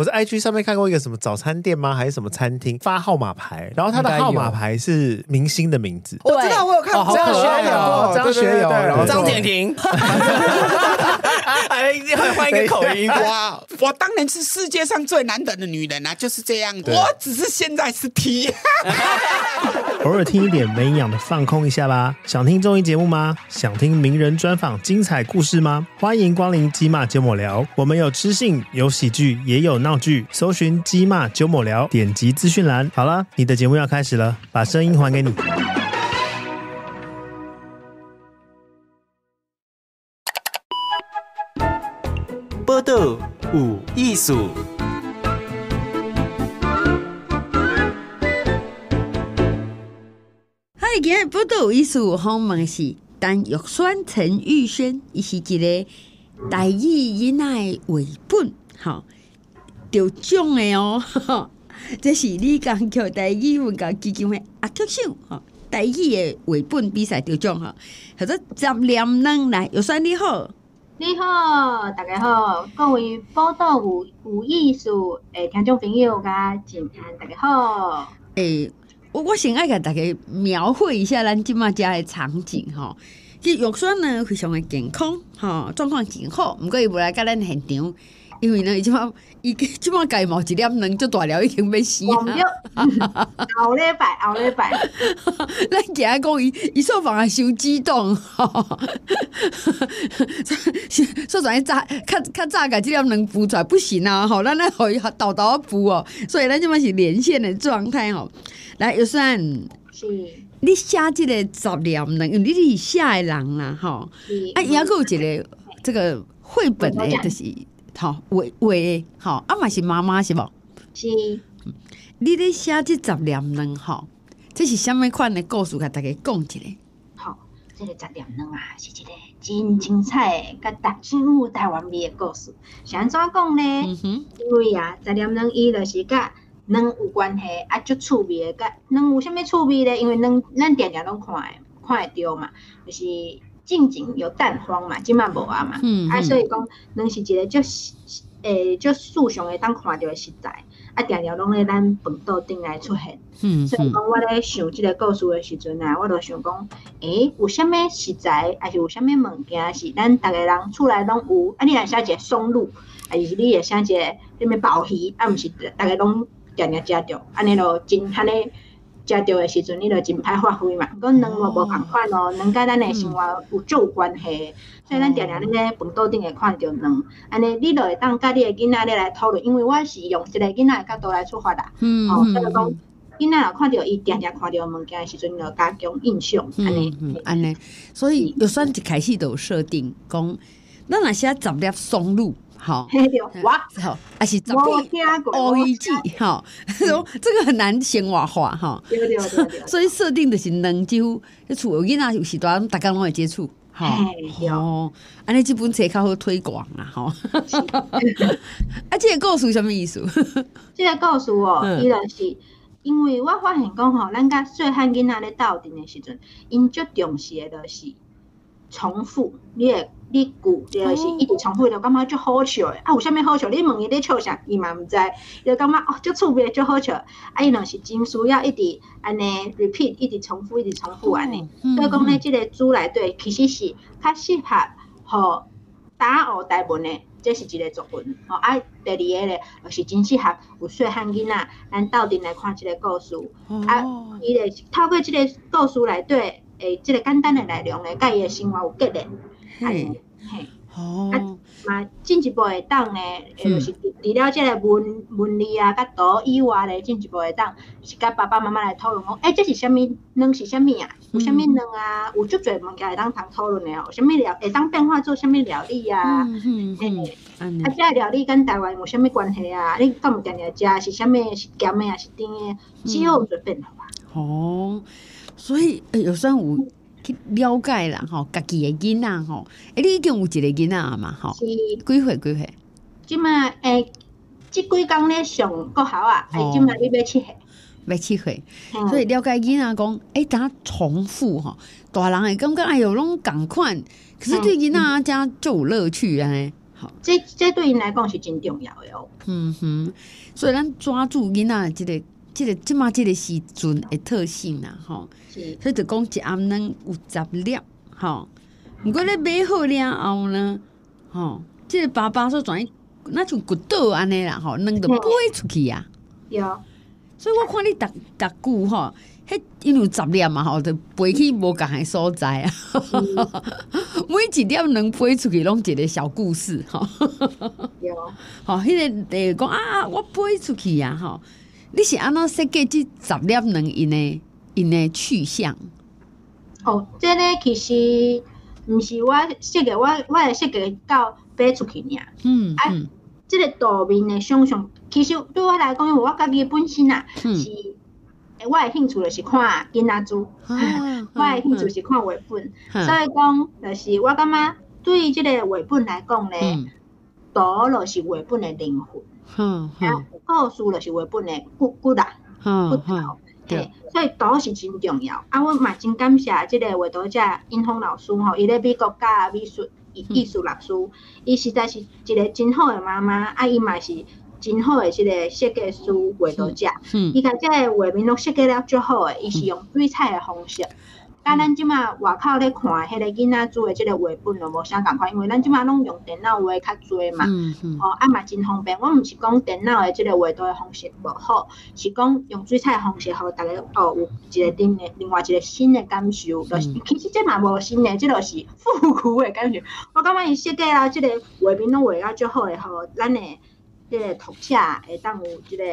我在 IG 上面看过一个什么早餐店吗？还是什么餐厅？发号码牌，然后他的号码牌是明星的名字。我知道，我有看张学友哦，张学友，然后张婷婷，哎还换一个口音，哇，我当然是世界上最难等的女人啊，就是这样。我只是现在是 T，偶尔听一点没营养的，放空一下吧。想听综艺节目吗？想听名人专访、精彩故事吗？欢迎光临鸡骂九抹聊，我们有知性，有喜剧，也有闹剧。搜寻鸡骂九抹聊，点击资讯栏。好了，你的节目要开始了，把声音还给你。报道有艺术。今日报道有意思，访问的是陈玉轩、陈玉轩，伊是一个台语囡仔的绘本，吼，得奖的哦。这是李江桥台语文教基金会阿克秀吼，台语的绘本比赛得奖吼，叫做十念能来，玉轩你好。你好，大家好，各位报道有有意思诶听众朋友甲静安，大家好。诶、我我先爱甲大家描绘一下咱即马遮的场景吼。其实玉轩呢非常的健康，吼状况真好，毋过伊无来甲咱现场，因为呢伊即马伊即马家毛一粒卵就大了，已经要死忘了啊！后礼拜，后礼拜，咱今仔讲伊伊受访啊伤激动，吼，所以早较较早甲即粒卵孵出来不行啊，吼，咱来互伊豆豆孵哦，所以咱即马是连线的状态吼。来，玉轩。是你写即个十念人，因为你是写的人啦，吼。是。啊，伊还佫有一个这个绘本诶，就是吼画画的，吼啊嘛是妈妈是无？是你咧写即十念人吼，这是啥物款的故事？甲大家讲一下。好，这个十点钟啊，是一个真精彩的、甲台真有台湾味的故事。是安怎讲呢？嗯哼，因为啊，十点钟伊就是甲卵有关系，啊，足趣味的。甲卵有啥物趣味咧？因为卵咱定定拢看会看会着嘛，就是近景有蛋荒嘛，即马无啊嘛。啊，嗯啊所以讲卵是一个足诶足素常会当看着的实在，啊，定定拢咧咱饭桌顶来出现。嗯嗯所以讲，我咧想即个故事的时阵啊，我就想讲，诶、有啥物食材，还是有啥物物件是咱逐个人厝内拢有？啊，你若写一个松露，还是你会写一个什物鲍鱼，啊，毋是逐个拢定定食着，安尼咯真安尼食到的时阵，你就真歹发挥嘛。讲两个无共款哦，两甲咱的生活有足有关系的，所以咱常常咧饭桌顶会看着两，安尼你就会当甲你的囡仔咧来讨论，因为我是用一个囡仔的角度来出发啦。嗯哦，所以讲，囡仔若看到伊定定看到物件的时阵，就加强印象，安尼。嗯嗯，安尼，所以有算一开始就有设定讲，咱若写十粒松露，吼。嘿对，我。好，还是十我片听过，欧一季，哈，说这个很难显化化哈，所以设定的是两几乎，迄厝有囡仔有时段大家拢会接触，吼嘿对。哦，安尼即本册较好推广啊，吼。啊，这个故事什么意思？这个故事哦，嗯。伊就是因为我发现讲吼，咱甲细汉囡仔咧斗阵的时阵，因最重视的就是重复，你的你句就是一直重复，就感觉足好笑诶。啊，有啥物好笑？你问伊咧笑啥，伊嘛毋知，就感觉哦，足趣味，足好笑。啊，伊若是真需要一直安尼 repeat，一直重复，一直重复安尼。嗯所以讲咧，即个主内底其实是较适合互打学大文诶，这是一个作文。吼、啊，第二个咧，就是真适合有细汉囡仔，咱斗阵来看即个故事。啊哦，伊咧透过即个故事内底，诶，即个简单的内容咧，甲伊诶生活有结连。嘿，嘿，哦，嘛进一步会当呢，诶，嗯就是除了即个文文理啊、甲图以外咧，进一步会当是甲爸爸妈妈来讨论讲，诶，这是啥物？卵是啥物啊？有啥物卵啊？有足侪物件会当通讨论的哦。有啥物料会当变化做啥物料理啊？嗯嗯嗯，啊，，这个料理跟台湾有啥物关系啊？你敢毋定定食是啥物？是咸的还是甜的？只有有做变化。哦，所以呃有算有去了解啦，吼，家己诶囡仔吼，诶，你已经有一个囡仔啊嘛，吼，是。几岁几岁？即马诶，即几工咧上国校啊，哦。诶，即马你要七岁。要七岁，所以了解囡仔讲，诶，当重复吼，大人会感觉哎哟拢共款，可是对囡仔家就有乐趣安尼，好，这这对因来讲是真重要的哦。嗯哼，所以咱抓住囡仔即个即、个即嘛即个时阵的特性啦，吼，是，所以就讲一暗能有十粒，吼。毋过咧买好了后呢，吼，即、个爸爸说转那像骨倒安尼啦，吼，扔着飞出去啊。有，所以我看你逐逐句吼，迄因为有十粒嘛，吼，就飞去无共诶所在啊。每一粒能飞出去，拢一个小故事，吼。有，吼，迄、个第讲啊，我飞出去啊，吼，你是安怎设计即十粒卵因的因的去向？哦，这个其实毋是我设计，我我会设计到飞出去尔。啊嗯。啊即个图面的想象，其实对我来讲，因为我家己本身啊，嗯。是诶我的兴趣就是看囡仔书，啊 我的兴趣是看绘本，嗯。所以讲就是我感觉对即个绘本来讲咧，嗯。图就是绘本的灵魂，嗯啊，故事就是绘本的骨骨力。嗯骨头。对嘿，所以图是真重要。啊，我嘛真感谢即个画图者殷峰老师吼，伊咧美国家美术艺艺术老师，伊实在是一个真好的妈妈，啊，伊嘛是真好的即个设计师画图者。嗯伊甲即个画面拢设计了足好诶，伊是用水彩的方式。甲咱即马外口咧看迄个囡仔做诶即个绘本就无啥共款，因为咱即马拢用电脑画较侪嘛。嗯嗯哦，啊嘛真方便。我毋是讲电脑诶即个画图诶方式无好，是讲用水彩的方式，互逐个哦有一个另诶另外一个新诶感受。就是嗯其实即嘛无新诶，即个是复古诶感觉。我感觉伊设计了即个画面拢画了足好诶，互咱诶即个读者会当有即、个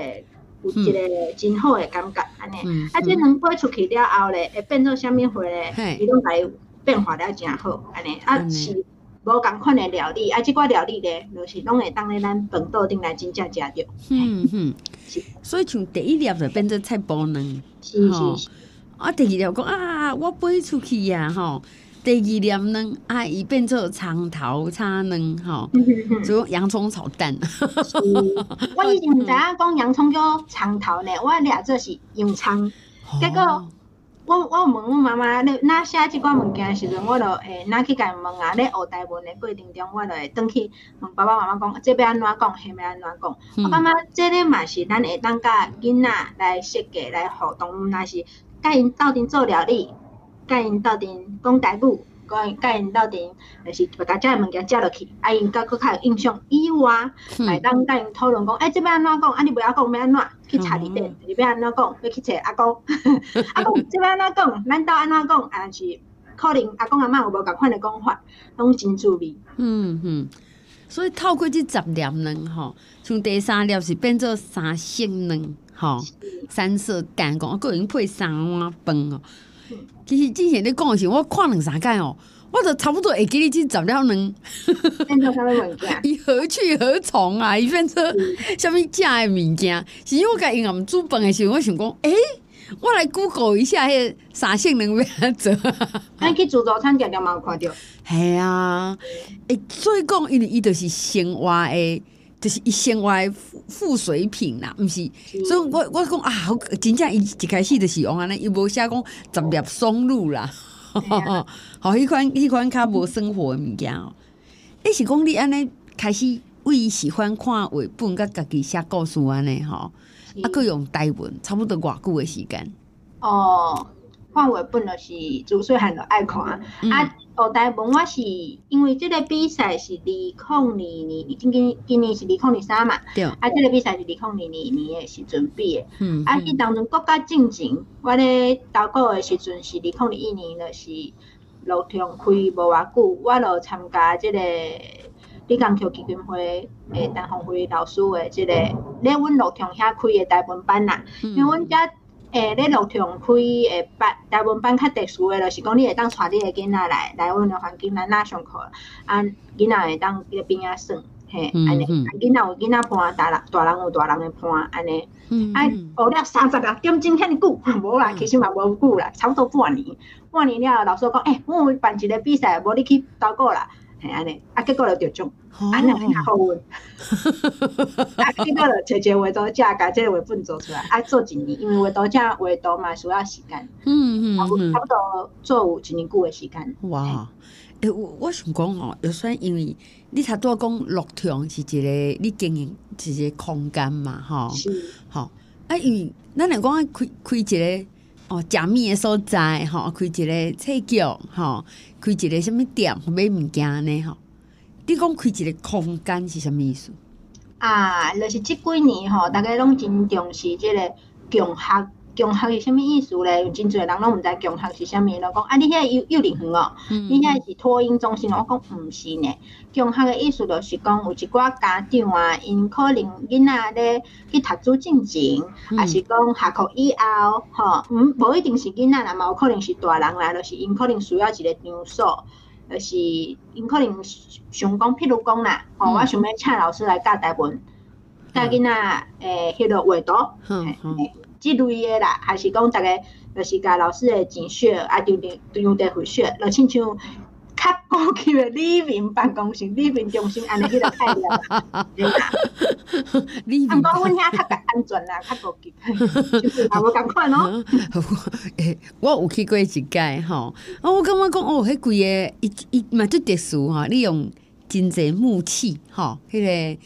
有一个真好诶感觉安尼。嗯啊，即两飞出去了后咧，会变做虾米货咧？嘿？伊拢来变化了真好，安尼。啊是无共款诶料理，啊，即寡料理咧，就是拢会当咧咱饭桌顶来真正食着。嗯嗯。是，所以从第一粒就变做菜包卵，是是是，啊，第二粒讲啊，我飞出去呀，吼，第二粒卵啊，伊变做长头叉卵，吼，就洋葱炒蛋，是。我以前毋知影讲洋葱叫葱头呢，我掠做是洋葱。结果哦我我问我妈妈，咧若写即款物件的时阵，我就会若去甲伊问啊，咧学台文的过程中，我就会转去问爸爸妈妈讲，这要安怎讲，迄要安怎讲。我感觉这咧嘛是咱会当甲囡仔来设计来互动，若是甲因斗阵做料理，甲因斗阵讲台语，甲因甲因斗阵就是把大家的物件食落去，啊因甲佫较有印象以外，来当甲因讨论讲，诶、这要安怎讲？啊你袂晓讲要安怎？去查字典，你要安怎讲？要去找阿公，阿公这要安怎讲？咱兜安怎讲？啊是可能阿公阿嬷有无共款的讲法，拢真趣味。嗯嗯，所以透过即十粒卵吼，像第三粒是变做三色卵吼，三色蛋讲，个人配三碗饭哦。其实之前你讲的时候，我看两三届哦，我就差不多会记你去十粒卵，变做啥物物件？伊何去何从啊？伊变做什物食的物件？是因为我甲因暗煮饭的时候，我想讲，诶、我来 Google 一下迄三色卵要安怎做。咱去自助餐常常嘛有看到，系啊，诶、所以讲，因为伊就是生活诶，就是伊生活的附附水品啦，毋是。所以我我讲啊，好真正伊一开始就是用安尼，伊无写讲十粒松露啦，吼，迄款迄款较无生活诶物件哦。诶，是讲你安尼开始为喜欢看绘本，甲家己写故事安尼吼，啊，佮用台文，差不多偌久诶时间。哦，看绘本就是自细汉就爱看。嗯啊，学台文我是因为即个比赛是二零二二年，今今今年是二零二三嘛，对，啊，即个比赛是二零二二年的时阵比的。嗯，啊，迄当中国家进前，我咧投稿的时阵是二零二一年，就是路通开无偌久，我就参加即个李江桥基金会诶陈宏辉老师诶即个咧阮路通遐开的台文班啦。嗯因为阮遮诶咧路通开诶班大部分班较特殊诶，就是讲你会当带你诶囡仔来来阮诶环境来哪上课，啊囡仔会当伫边仔耍。嘿，安尼，囡仔有囡仔伴，大人大人有大人诶伴，安尼。嗯啊，学了三十六，点钟遐尼久，无啦，其实嘛无久啦，差不多半年。半年了，老师讲，诶、我有办一个比赛，无你去投稿啦，嘿安尼，啊，结果就得奖，哦。啊，那很好运。啊，结果就找一个画图者，把这个绘本做出来，啊，做一年，因为画图者画图嘛需要时间，嗯嗯差不嗯。差不多做有一年久的时间。哇！诶、我我想讲哦，就算因为你头拄仔讲乐场是一个你经营一个空间嘛，吼，是。吼。啊，因为咱若讲要开开一个哦食物的所在，吼，开一个册局，吼，开一个什物店买物件呢，吼。你讲开一个空间是什物意思？啊，就是即几年吼，大家拢真重视即个共学。共学是啥物意思咧？有真侪人拢毋知共学是啥物，就讲啊，你遐幼幼儿园哦，你遐是托婴中心哦。我讲毋是呢，共学的意思就是讲有一寡家长啊，因可能囡仔咧去读书进前，还是讲下课以后，吼，嗯，无一定是囡仔啦，嘛有可能是大人啦，就是因可能需要一个场所。就是因可能想讲，譬如讲啦，吼、我想要请老师来教台文，教囡仔诶，迄个画图，嗯嗯即类诶啦，还是讲逐个就是甲老师诶钱血啊，丢丢丢地回血，就亲像较高级诶李明办公室、李明中心安尼迄个概念啦，对啦。你啊，毋过阮遐较较安全啦，较高级，就是也无共款哦。诶，我有去过一届吼，啊，我感觉讲哦，迄规个伊伊嘛最特殊吼，利用真侪木器吼，迄、个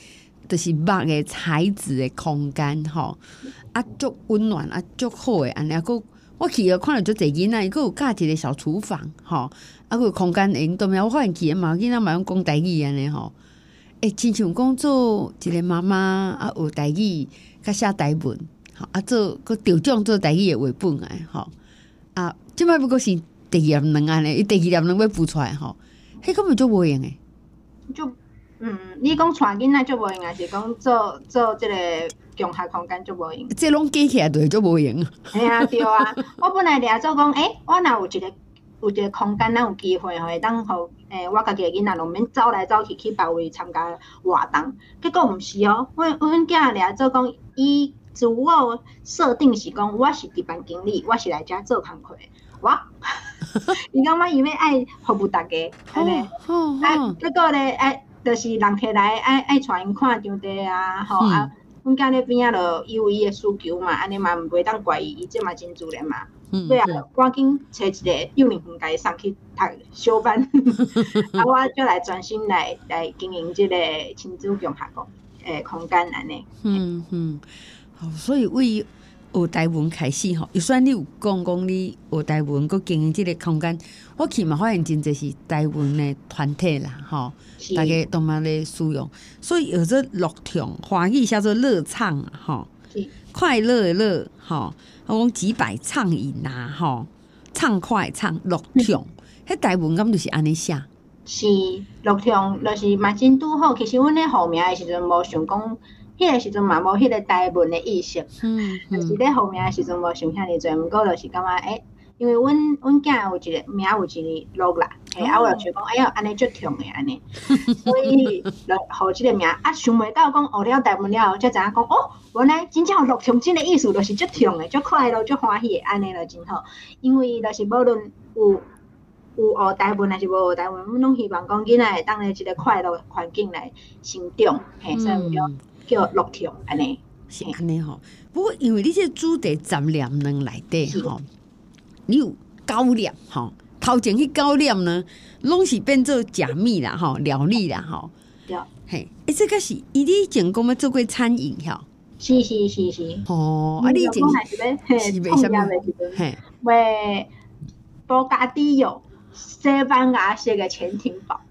就是肉的材质的空间吼，啊，足温暖啊，足好诶，安尼啊，个我去个看到足侪囡仔，伊佫有架一个小厨房吼，啊，佫有空间会用踮遐，我发现去嘛，囡仔嘛用讲台语安尼吼。诶，亲像讲做一个妈妈啊，学台语，甲写台文，吼啊做个调奖做台语的绘本诶，吼啊，即摆不过是第二两安尼，伊第二两要孵出来吼，迄根本就无用诶。就嗯，你讲带囡仔就无用，还是讲做做即个共学空间就无用？这拢加起来对就无用。嘿啊，对啊，我本来掠做讲，诶、我若有一个有一个空间，咱有机会吼，会当互诶、我家己诶囡仔，拢免走来走去去别位参加活动。结果毋是哦，阮阮囝掠做讲，伊自我设定是讲，我是值班经理，我是来遮做工课的。哇，伊感觉伊要爱服务大家，安尼。吼啊吼，，结果咧，爱就是人客来爱爱带因看场地啊，吼、嗯啊，阮囝咧边啊就伊有伊诶需求嘛，安尼嘛袂当怪伊，伊即嘛真自然嘛。嗯对啊，赶紧找一个幼儿园甲伊送去读小班，啊，我就来专心来来经营即个亲子共学空诶空间安尼。嗯嗯，好，所以为学台文开始吼，就算你有讲讲你学台文，佮经营即个空间，我去嘛发现真侪是台文的团体啦，吼。是大家都嘛咧使用，所以有这乐唱，华语叫做乐唱啊，吼，快乐的乐，吼，我讲几百畅饮啊，吼，畅快唱乐唱，迄台文咁就是安尼写，是乐唱，就是嘛真拄好。其实阮咧号名诶时阵，无想讲，迄个时阵嘛无迄个台文的意识。嗯就是咧后面的时阵无想遐尼济，毋过就是感觉诶，因为阮阮囝有一个名有一个落啦，嘿，啊，我就想讲，哎呀，安尼足痛诶安尼，所以就互即个名，啊，想袂到讲学了台文了后，才知影讲，哦，原来真正有乐痛真诶意思，就是足痛诶，足快乐，足欢喜诶，安尼就真好，因为就是无论有。有学台文还是无学台文，阮拢希望讲囡仔会当咧一个快乐诶环境来成长，嘿，所以有了嗯，叫乐痛安尼。是安尼吼。不过因为你这主题十念能内底吼，你有高念吼，头前迄九念呢，拢是变做假蜜啦吼，料理啦吼，对，嘿，诶，这个是伊你以前讲要做过餐饮吼，是是是是。哦，啊，你以前还是是创业卖什么的时阵，嘿。卖布加迪有西班牙式的潜艇堡，我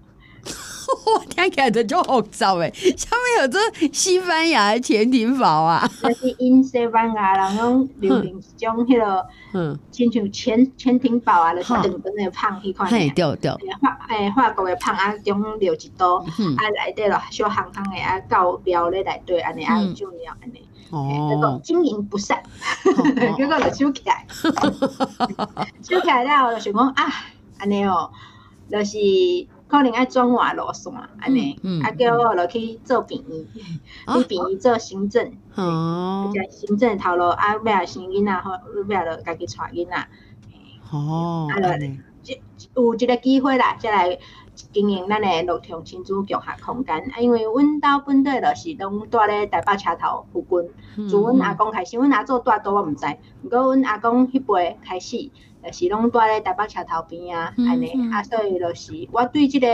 听起来就就复杂诶，下面有这西班牙的潜艇堡啊，就是因西班牙人拢流行一种迄个，嗯，亲像潜潜艇堡啊，就是哈长长的胖迄款嘿，的。对对，诶法诶法国的胖啊，中留一刀，嗯。啊内底咯小行行的啊，到标咧内底安尼啊，有种料安尼，哦，经营不善，哦。结果就收起来，收起来了，就想讲啊，安尼哦，就是可能爱转换路线安尼。啊叫我落去做便宜，啊？去便宜做行政，哦，在行政头路啊，尾仔生囡仔好，尾仔就家己带囡仔，哦，啊安尼，有一个机会啦，再来。经营咱的乐天亲子共学空间，啊，因为阮兜本地就是拢住咧台北车头附近，嗯自阮阿公开始，阮阿祖住倒我毋知，毋过阮阿公迄辈开始，就是拢住咧台北桥头边啊，嗯安尼嗯啊，所以就是我对即个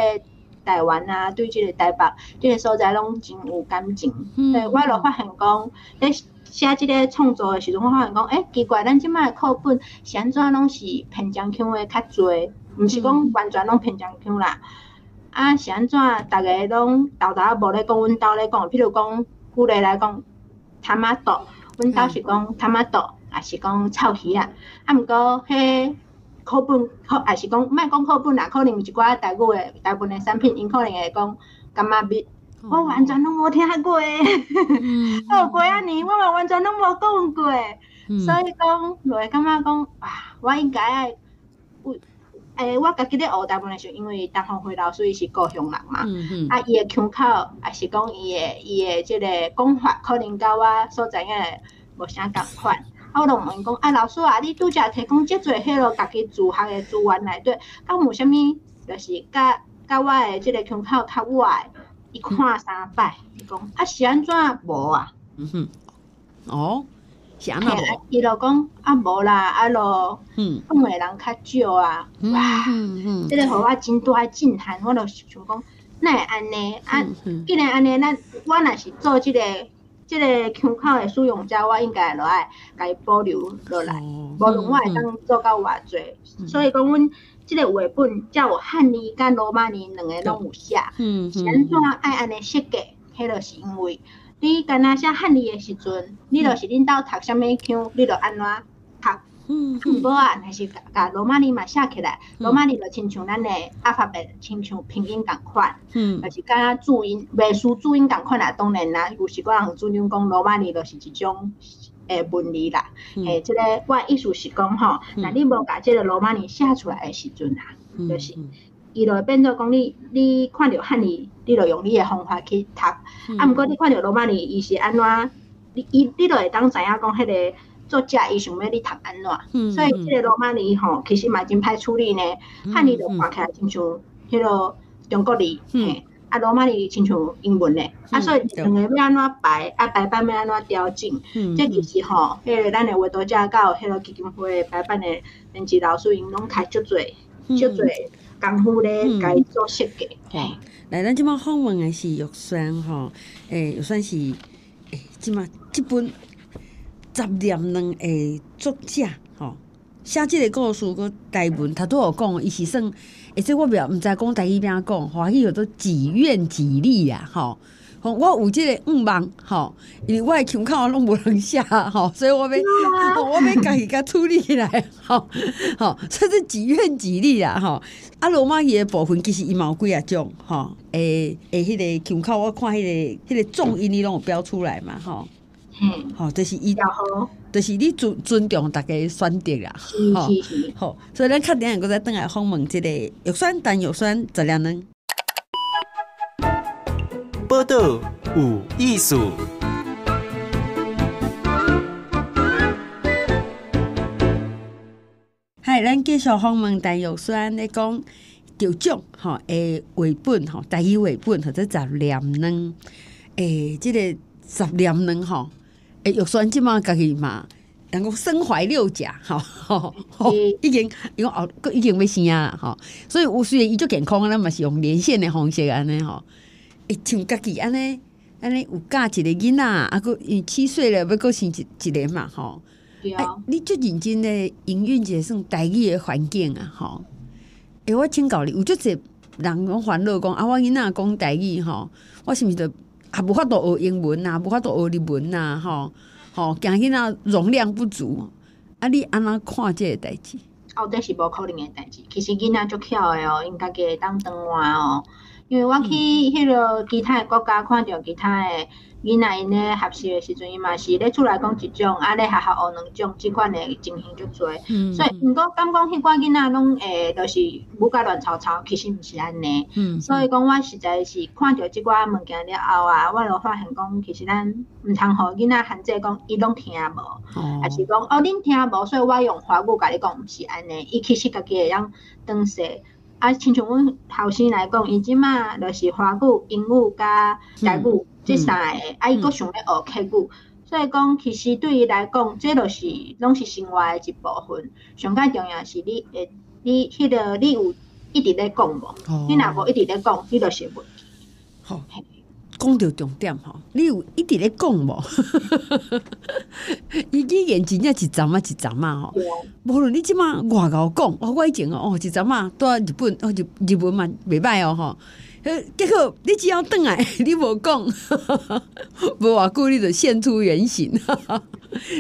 台湾啊，对即个台北即个所在拢真有感情。嗯对，我就发现讲，咧写即个创作的时阵，我发现讲，诶、奇怪，咱即摆的课本是安怎拢是偏江腔的较侪，毋是讲完全拢偏江腔啦。啊，是安怎？逐个拢豆豆无咧讲，阮兜咧讲，譬如讲，举例来讲，他妈豆，阮兜是讲他妈豆，也是讲臭鱼啊。啊，毋过迄课本，课也是讲，莫讲课本啦，可能有一寡台语的大部分的产品，因可能会讲感觉蜜。我完全拢无听过诶，嗯有过啊年，我嘛完全拢无讲过，嗯所以讲，就会感觉讲啊，我应该爱为诶，我家己咧学大部分是因为东方辉老师伊是故乡人嘛，嗯嗯啊，伊诶腔口，也是讲伊诶伊诶即个讲法，可能甲我所知影诶无啥共款。啊，我就问讲，啊，老师啊，你拄则提供遮侪迄落家己自学诶资源内底，敢有啥物，就是甲甲我诶即个腔口较我诶？伊看三摆，伊讲啊是安怎无啊？嗯哼，哦，是安那嘿啊无？伊就讲啊无啦，啊咯嗯讲诶人较少啊，嗯哇！即个互我真大诶震撼，我就想讲，那会安尼？啊，嗯既然安尼，咱我若是做即、个即、个腔口的使用者，我应该落来甲伊保留落来，哦无论我会当做到偌济。所以讲，阮即个绘本才有汉字甲罗马尼两个拢有写。嗯是安怎爱安尼设计？迄著是因为你敢若写汉字的时阵，你著是恁兜读啥物腔，你著安怎读？嗯毋过啊，若是甲甲罗马尼嘛写起来，罗马尼就亲像咱的阿法贝，亲像拼音共款，嗯就是敢若注音、袂输注音共款啦。当然啦，有时个人主张讲罗马尼就是一种诶文字啦。诶、即、个我的意思是讲吼，若你无甲即个罗马尼写出来的时阵啊，嗯就是伊就会变做讲你你看着汉字，你就用你的方法去读。嗯啊，毋过你看着罗马字，伊是安怎？你伊你就会当知影讲，迄个作者伊想要你读安怎。嗯所以即个罗马尼吼，其实嘛真歹处理呢。汉字就看起来亲像迄个中国字，嗯嘿，啊罗马字亲像英文诶。啊，嗯所以两个要安怎排，啊排版要安怎调整，嗯这其实吼，迄个咱的画图者甲有迄个基金会的排版的编辑老师，因拢开足侪足侪功夫咧，嗯甲伊做设计。吼，来，咱即马访问的是玉山吼，诶，玉山是诶，即马即本十念两的作者吼，写即个故事个台文，他都有讲，伊是算，诶，这我袂毋知讲台语边讲，华语叫做己愿己利啊，吼。吼，我有即个愿望，吼，因为我的腔口拢无人写，吼，所以我要，我要家己甲处理起来，吼，吼，所以这己愿己利啦，吼。啊，罗马语的部分其实伊嘛有几啊种，吼，诶诶，迄个腔口我看迄、个迄、个重音你拢有标出来嘛，吼，嘿，吼，就是伊，就是你尊尊重大家的选择啦，是吼。好，所以咱确定个再等来访问即个玉山但玉山十两人。报道有艺术，嗨，咱继续访问但玉酸咧讲着奖吼诶绘本吼，第一绘本或者十念软诶，即、个十念软吼，诶玉山即嘛家己嘛。人讲身怀六甲，吼吼吼，已经伊讲后已经要生啊啦，吼，所以有虽然伊足健康，咱嘛是用连线的方式安尼吼，会像家己安尼安尼有教一个囡仔，啊个伊七岁了要搁生一一个嘛，吼，啊，，你足认真咧营运一个算台语的环境啊，吼。诶、我请教你，有足侪人拢烦恼讲啊，我囡仔讲台语吼，我是毋是着啊无法度学英文啊，无法度学日文啊，吼吼，惊囡仔容量不足。啊，你安怎看即个代志？哦，这是无可能诶代志。其实囡仔足巧诶哦，因家己会当转换哦。因为我去迄落其他的国家看到其他诶囡仔因咧学习诶时阵，伊嘛是咧厝内讲一种，啊咧学校学两种，即款诶情形足多。嗯所以，毋过敢讲迄寡囡仔拢会，就是母甲乱吵吵，其实毋是安尼。嗯所以讲，我实在是看到即寡物件了后啊，我就发现讲，其实咱毋通互囡仔限制讲，伊拢听无。哦还是讲哦，恁听无，所以我用华语甲你讲，毋是安尼。伊其实家己会晓转势。啊，亲像阮后生来讲，伊即马就是华语、英语甲台语即三个，啊，伊佫想要学客语，所以讲，其实对伊来讲，这就是拢是生活的一部分。上较重要是你诶，你迄、个你有一直咧讲无？哦你若无一直咧讲，你就是会记。吼，讲到重点吼，你有一直咧讲无？伊语言真正一站啊一站啊吼。无论你即马外交讲，哦，我以前哦，哦，一阵啊，住日本，哦，日日本嘛袂歹哦，吼。呃结果你只要转来，你无讲，无偌久你就现出原形。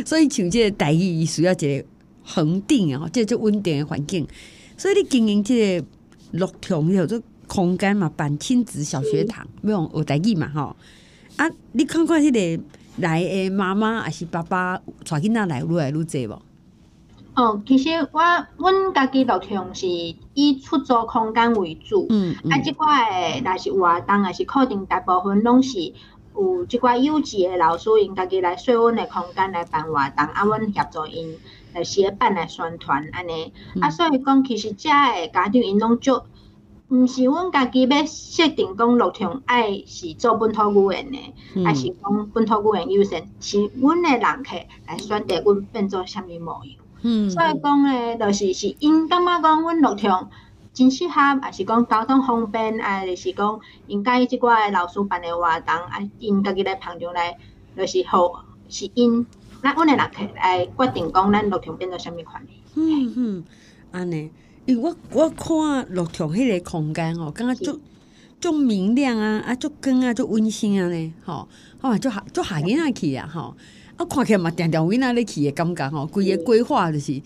所以像即个台语，伊需要一个恒定啊，即个就稳定的环境。所以你经营即个乐堂有这空间嘛，办亲子小学堂，要用学台语嘛，吼。啊，你看看迄个来诶妈妈还是爸爸带囡仔来愈来愈济无？哦，其实我阮家己乐场是以出租空间为主。嗯嗯啊，即寡的若是活动，也是课程，大部分拢是有即寡幼稚的老师，因家己来说阮的空间来办活动，啊，阮协助因来协办来宣传安尼。嗯啊，所以讲其实遮的家长因拢足，毋是阮家己要设定讲乐场爱是做本土语言的，嗯还是讲本土语言优先，是阮的人客来选择阮变做啥物模样。嗯，所以讲咧，就是是因感觉讲阮乐场真适合，还是讲交通方便，啊，就是讲因介意即寡的老师办的活动，啊，因家己来捧场来，就是好是因咱阮的人客来决定讲咱乐场变做啥物款的。嗯嗯，安尼，因为我我看乐场迄个空间吼，感觉足足明亮啊，啊足光啊，足温馨啊呢，吼，我嘛足下足下囡仔去啊，吼。啊，看起来嘛，定定有囡仔咧去的感觉吼，规个规划就是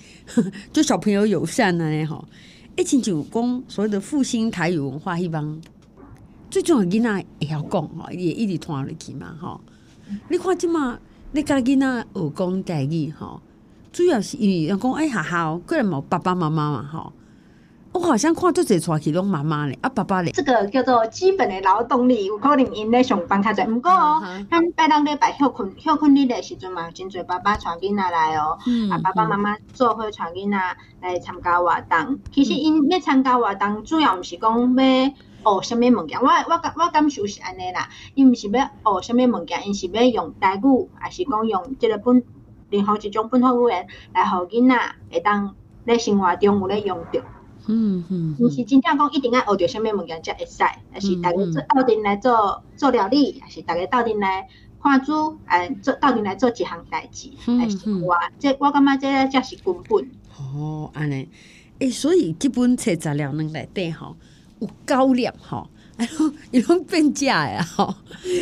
就小朋友友善啊呢吼。一，亲像讲所谓的复兴台语文化，迄帮最重要囡仔会晓讲吼，伊会一直传落去嘛吼。你看即嘛，你家囡仔学讲台语吼，主要是因为人讲哎学校个人无爸爸妈妈嘛吼。我好像看做侪带去拢妈妈咧，啊爸爸咧，这个叫做基本的劳动力，有可能因咧上班较济。毋过哦咱拜六礼拜休困休困日的时阵嘛，真侪爸爸带囡仔来哦。嗯啊，爸爸妈妈做伙带囡仔来参加活动。其实因要参加活动，主要毋是讲要学啥物物件，我我感我感受是安尼啦。因毋是要学啥物物件，因是要用台语，还是讲用即个本任何一种本土语言来互囡仔会当咧生活中有咧用着。嗯嗯毋是真正讲一定要学着啥物物件才会使，还是大家做斗阵来做做料理，还是大家斗阵来看书，哎，做斗阵来做一项代志，嗯还是我这我感觉这才是根本。哦，安尼，诶、所以基本册材料能内底吼有高量吼，哎呦，伊拢变假的啊吼，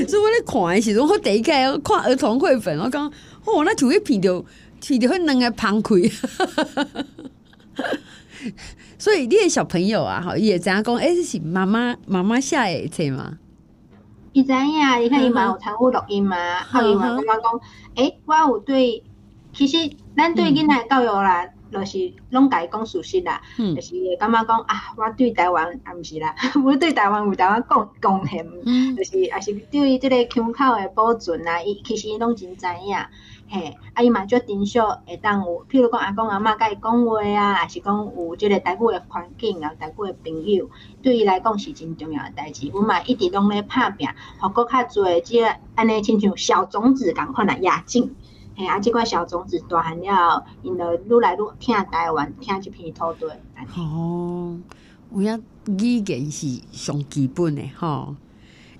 所以我咧看的时阵，我第一开看儿童绘本，我讲，哦，那就会闻着闻着迄两个芳开。所以你的小朋友啊，吼，伊会知影讲，诶、这是妈妈妈妈写的册嘛？伊知影，你看伊嘛有参与录音嘛，啊，伊嘛感觉讲，诶，我有对，其实咱对囡仔的教育啦，就是拢家己讲事实啦，嗯就是会感觉讲啊，我对台湾啊毋是啦，我对台湾有台湾贡贡献。嗯就是也是对即个腔口的保存啊，伊其实伊拢真知影，嘿，啊伊嘛足珍惜会当有，譬如讲阿公阿嬷甲伊讲话啊，还是讲有即个台语的环境啊，台语的朋友，对伊来讲是真重要的代志。阮嘛一直拢咧拍拼，互搁较侪即个安尼亲像小种子共款来压境。嘿，啊，即款小种子大汉了，因就愈来愈听台湾，听即片土地。哦，有影语言是上基本的吼。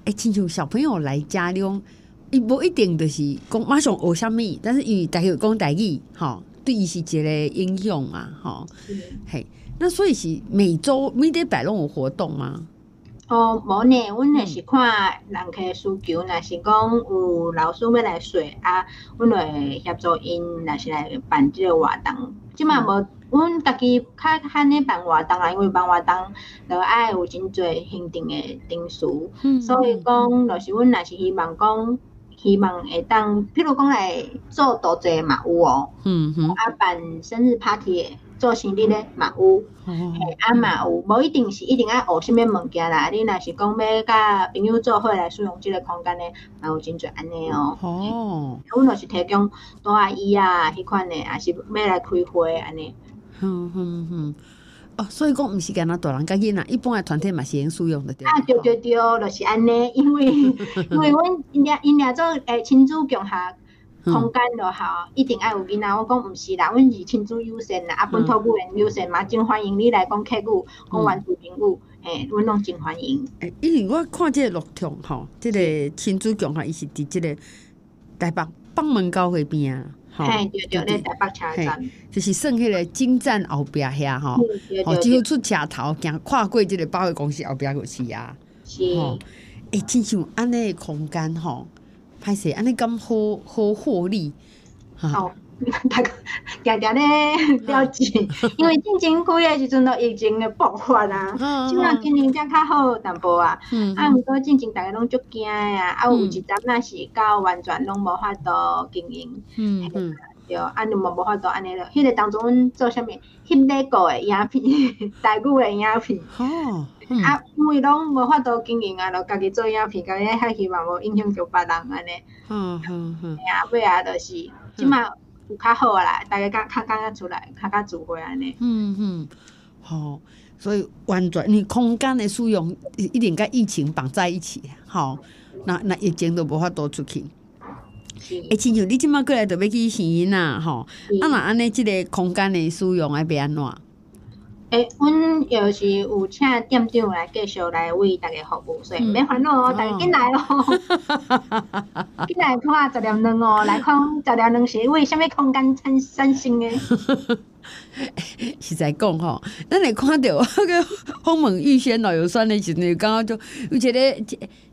诶、亲像小朋友来家中，伊无一定就是讲马上学啥物，但是因为大家有讲台语，吼，对伊是一个影响嘛，吼。嘿，那所以是每周每礼拜拢有活动吗？哦，无呢，阮也是看人客的需求，若是讲有老师要来说啊，阮就会协助因，若是来办即个活动。即嘛无，阮家己较罕咧办活动啊，因为办活动就爱有真侪限定的定数，嗯。所以讲，就是阮若是希望讲，希望会当，譬如讲来做多济嘛有哦，嗯哼，啊办生日 party 的，做生意咧嘛有。哦，嘿，啊嘛有，无一定是一定爱学啥物物件啦。你若是讲要甲朋友做伙来使用即个空间咧，嘛有真侪安尼哦。哦，阮若是提供大阿姨啊，迄款诶，也是要来开会安尼。哼哼哼。哦，所以讲毋是干那大人甲囡仔，一般诶团体嘛是用使用的对。啊，对对对，就是安尼，因为因为阮因俩因俩做诶亲子共学空间就好，一定爱有囡仔。我讲毋是啦，阮是亲子优先啦，啊，本土语言优先嘛，真欢迎你来讲客语，讲原住民语，嘿，阮拢真欢迎。诶，因为我看即个录像吼，即个亲子共学伊是伫即个台北北门交汇边啊，吼，嘿，对对，咧台北车站，就是算迄个金站后壁遐吼，吼，只有出车头行跨过即个百货公司后壁就是啊。是，吼，诶，亲像安尼的空间吼，歹势安尼咁好好获利，哈，哦。大家定定咧了解，因为进前几个时阵都疫情的爆发啊，嗯即马今年才较好淡薄啊。嗯啊，毋过进前大家拢足惊呀啊，啊有一阵那是到完全拢无法度经营，嗯嗯，对，啊你无无法度安尼咯。迄个当中阮做啥物？翕那个的影片，台语的影片，哦，嗯啊，因为拢无法度经营啊，就家己做影片，家己遐希望无影响着别人安尼。嗯嗯嗯，啊，尾啊，就是即马有较好啊啦，大家较较敢出来，较较自会安尼。嗯嗯，好，所以完全你空间的使用一一定跟疫情绑在一起，好，那那疫情都无法度出去。是诶，亲像你即马过来就要去试音啊，吼，啊若安尼即个空间的使用爱要安怎？诶，阮又是有请店长来继续来为大家服务，所以免烦恼哦，大家进来咯，进来 看十粒卵哦，来看十粒卵是为什物空间产产生的？实在讲吼，咱会看到 迄个风门玉轩老油酸的时阵，感觉就有一个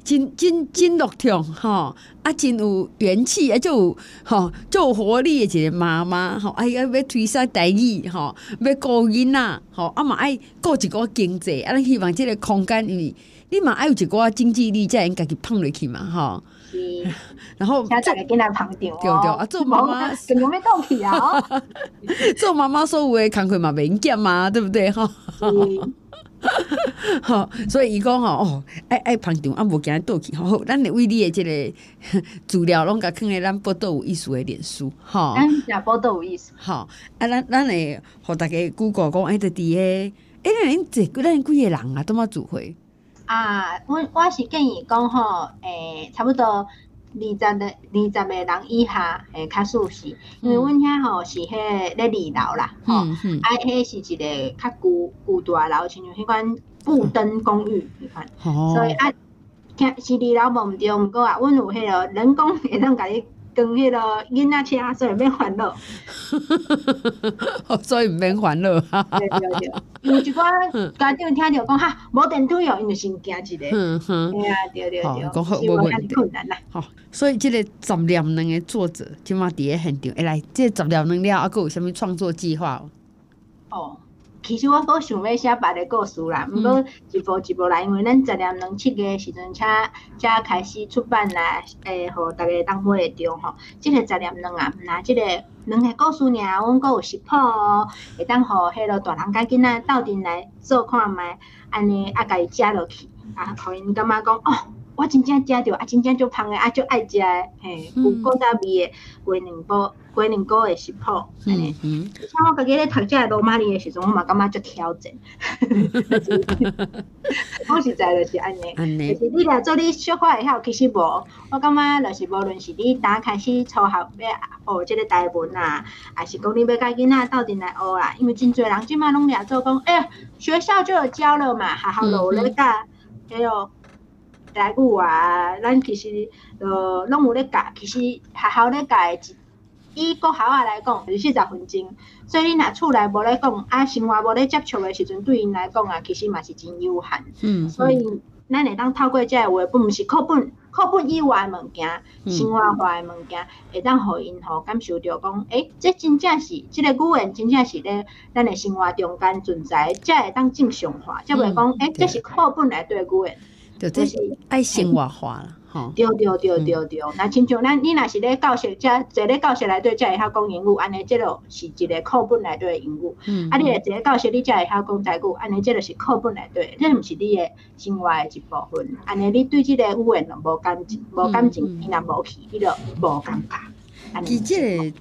真真真乐天吼，啊真有元气，啊就有吼就有活力的一个妈妈吼，哎呀要推销台语吼，要顾囡仔吼，啊嘛爱顾一个经济，啊咱希望即个空间，因为你嘛爱有一个经济力，才会家己放落去嘛吼，是，然后请大家进来捧场哦。对对啊做妈妈 怎么要倒去啊？哦，做妈妈所有的工课嘛免减嘛，对不对吼？是吼，所以伊讲吼，哦，爱爱捧场，啊无惊倒去，吼，咱会为你的即个 资料拢甲囥咧咱报道有意思的脸书，吼，咱食报道有意思。吼，啊，咱咱会互逐家 Google 讲，哎，就伫个，哎，咱恁这咱几个人啊，都嘛聚会，啊，我我是建议讲吼，诶、差不多二十个二十个人以下，诶，较舒适，因为阮遐吼是迄咧二楼啦，吼、嗯嗯，啊，迄是一个较旧旧大楼，亲像迄款布登公寓迄款，吼，所以啊，听是二楼无毋对，毋过啊，阮有迄个人工会当甲你跟迄个囡仔车，所以免烦恼。所以毋免烦恼，对对对，有一寡家长听着讲哈，无电梯哦，因为先惊一个。嗯哼。对啊，对对对，好讲好是无无问题遐困难啦。吼，所以即个十粒卵的作者，即马伫咧现场，会来，即个十粒卵了，啊，佫有啥物创作计划哦？哦，其实我阁想要写别个故事啦，毋过一步一步来，因为咱十年两七个时阵，才才开始出版啦，诶，互逐个当买会着吼。即个十年两啊，毋若即个两个故事尔，阮阁有食谱哦，会当互迄落大人甲囡仔斗阵来做看觅，安尼啊，家己食落去，啊，互因感觉讲哦。我真正食着，啊，真正足芳诶，啊，足爱食诶，嘿，有嗯古早味诶鸡卵糕、鸡卵糕诶食谱。嗯嗯，像我家己咧读这罗马尼诶时阵，我嘛感觉足挑战。我实在就是安尼，安尼就，是你来做你小可会晓，其实无。我感觉就是无论是你打开始初学要学即个台文啊，还是讲你要甲囡仔斗阵来学啦，因为真侪人即摆拢掠做讲，哎、呀，学校就有教了嘛，学校就有咧教，迄个台语啊，咱其实呃拢有咧教，其实学校咧教诶一。以国校啊来讲，是四十分钟，所以你若厝内无咧讲，啊生活无咧接触诶时阵，对因来讲啊，其实嘛是真有限。嗯，所以咱会当透过这个话本，毋是课本课本以外的物件，嗯生活化的物件，会当互因吼感受到讲，诶、这真正是即、个语言真正是咧咱的生活中间存在，才会当正常化，才袂讲，诶、这是课本内底的语言，就是爱生活化啦，吼，对对对对对。那亲像咱你若是咧教室，才坐咧教室内底才会晓讲英语，安尼即落是一个课本内底的英语。嗯，啊，你来一个教室，你才会晓讲台语，安尼即落是课本内底，这毋是你的生活的一部分。安尼你对即个语言就无感情，无感情，嗯伊若无去，你就无感觉。安尼其即个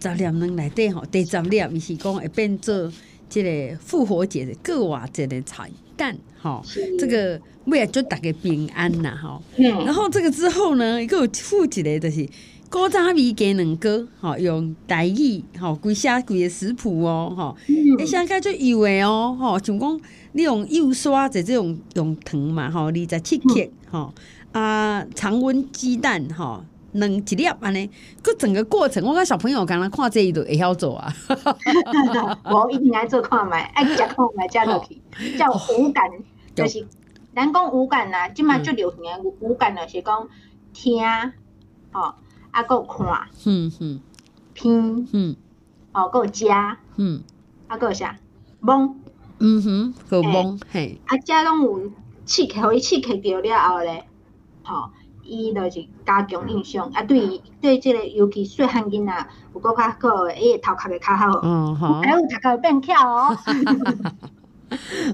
十粒卵内底吼，第十粒伊是讲会变做即个复活节的各瓦节的彩蛋，吼，是。这个为了祝大家平安呐，吼。嗯。然后这个之后呢，一个有附一个就是古早味鸡卵糕，吼，用台语吼规写规个食谱哦，吼，嗯。诶，现在就有诶哦，吼，像讲你用油刷者这种用糖嘛，吼，二十七克，吼，啊，常温鸡蛋，吼。两一粒安尼，佮整个过程，我甲小朋友刚刚看这伊就会晓做啊。我一定爱做看卖，爱食看卖食落去，叫无感，就是咱讲五感呐，即马最流行诶五感就是讲听，吼，啊，搁有看、嗯哼听，嗯。哦，搁有食，啊，嗯搁有啥，摸，嗯哼，有摸嘿，啊，遮拢有刺激，互伊刺激着了后咧，吼、伊就是加强印象，啊，对伊对即、个尤其细汉囡仔有搁较好诶，伊诶头壳会较好，嗯好。还有头壳会变巧哦。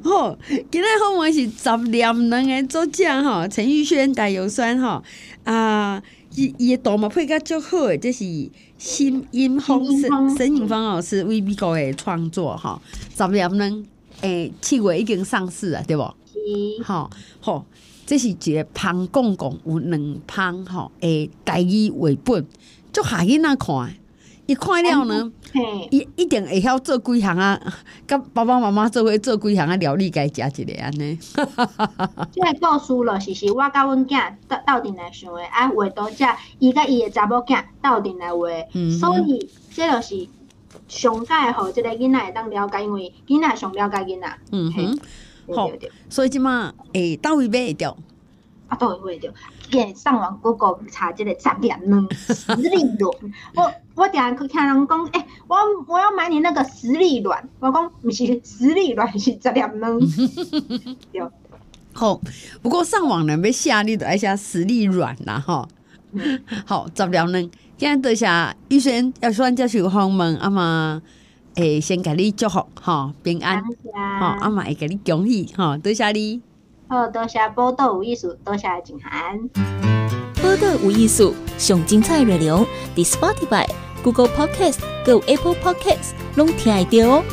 好，今日好问是十念两个作家吼，陈玉轩、戴友酸吼啊，伊伊的图嘛配甲足好诶，这是新音风新音风沈沈颖芳老师为美国诶创作吼，十念两诶七月已经上市啊，对无？是吼吼，这是一个芳讲讲有两芳吼诶台语为本，足下囡仔看的，伊看了呢。嘿，伊一定会晓做几项啊，甲爸爸妈妈做伙做几项啊料理，家食一个安尼。即个故事咯，是是我甲阮囝斗斗阵来想诶，啊，画图者伊甲伊诶查某囝斗阵来画，嗯所以这就是上解互即个囡仔会当了解，因为囡仔上了解囡仔。嗯哼，好所以即马诶，到位买会着？啊，都会会着。见上网 Google 查即个十点两实力卵，我我定下去听人讲，诶、我我要买你那个实力卵，我讲毋是实力卵，是十点两。对，好，不过上网呢要下你都爱写实力软啦吼。好，十了呢，今日多谢玉轩要选接受访问，啊嘛，诶，先给你祝福吼平安，感谢。吼，阿妈会甲你恭喜吼，多谢你。好，多谢报道有意思，多谢静涵。报道有意思，上精彩内容，伫 Spotify、Google Podcast、Go Apple Podcast，拢听得到哦。